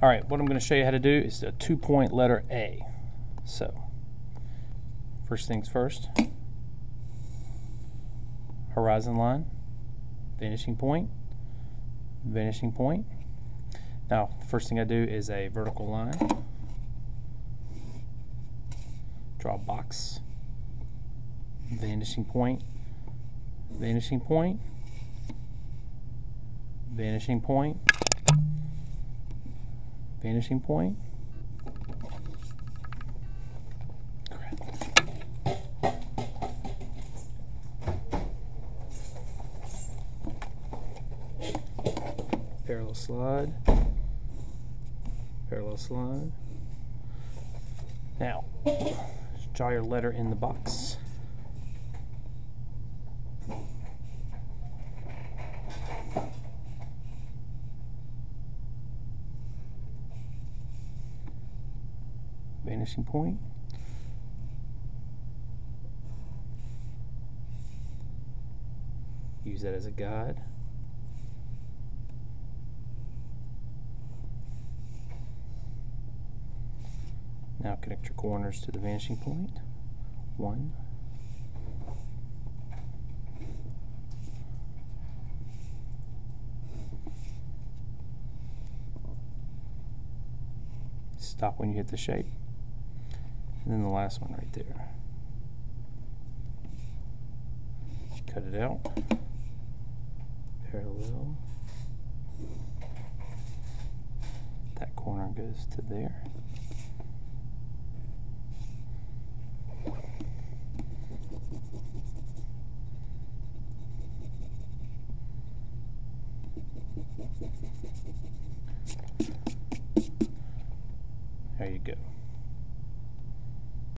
All right, what I'm going to show you how to do is a two-point letter A. So, first things first, horizon line, vanishing point, vanishing point. Now, first thing I do is a vertical line, draw a box, vanishing point, vanishing point, vanishing point, vanishing point. Parallel slide, parallel slide. Now, draw your letter in the box. Vanishing point. Use that as a guide. Now connect your corners to the vanishing point. One. Stop when you hit the shape. And then the last one right there. Cut it out. Parallel. That corner goes to there. There you go.